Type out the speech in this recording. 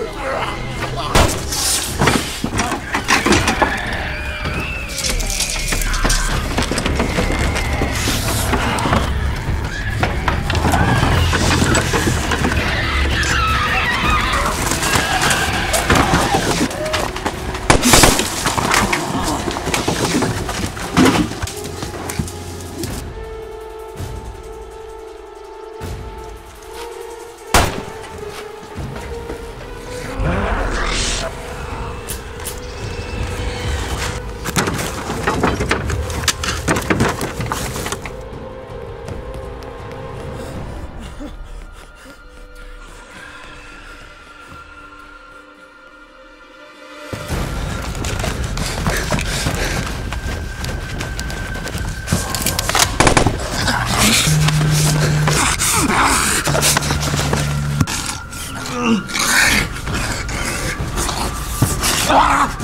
Oh, Ah!